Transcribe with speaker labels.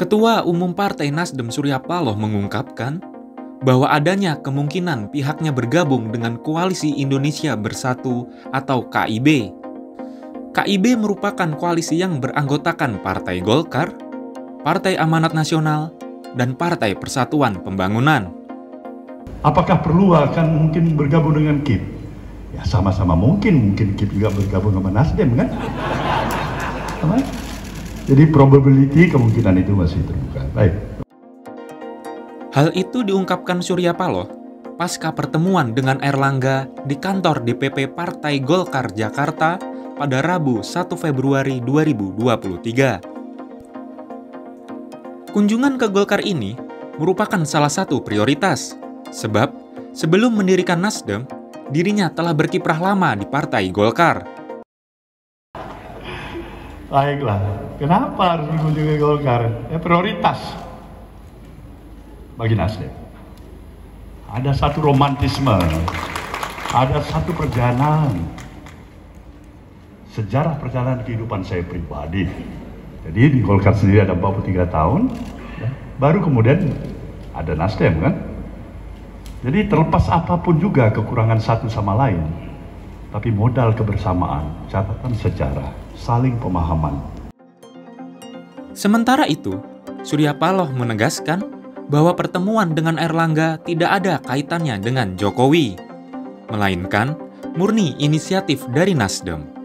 Speaker 1: Ketua Umum Partai Nasdem Surya Paloh mengungkapkan bahwa adanya kemungkinan pihaknya bergabung dengan Koalisi Indonesia Bersatu atau KIB. KIB merupakan koalisi yang beranggotakan Partai Golkar, Partai Amanat Nasional, dan Partai Persatuan Pembangunan.
Speaker 2: Apakah perlu akan mungkin bergabung dengan KIP? Ya sama-sama mungkin, mungkin KIP juga bergabung sama Nasdem kan? Jadi probability kemungkinan itu masih terbuka. Baik.
Speaker 1: Hal itu diungkapkan Surya Paloh pasca pertemuan dengan Erlangga di kantor DPP Partai Golkar Jakarta pada Rabu 1 Februari 2023. Kunjungan ke Golkar ini merupakan salah satu prioritas, sebab sebelum mendirikan Nasdem, dirinya telah berkiprah lama di Partai Golkar
Speaker 2: Baiklah, kenapa harus mengunjungi Golkar? Ya prioritas bagi Nasdem. Ada satu romantisme, ada satu perjalanan, sejarah perjalanan kehidupan saya pribadi. Jadi di Golkar sendiri ada 43 tahun, ya, baru kemudian ada Nasdem kan. Jadi terlepas apa pun juga kekurangan satu sama lain, tapi modal kebersamaan, catatan sejarah, saling pemahaman.
Speaker 1: Sementara itu, Surya Paloh menegaskan bahwa pertemuan dengan Erlangga tidak ada kaitannya dengan Jokowi, melainkan murni inisiatif dari Nasdem.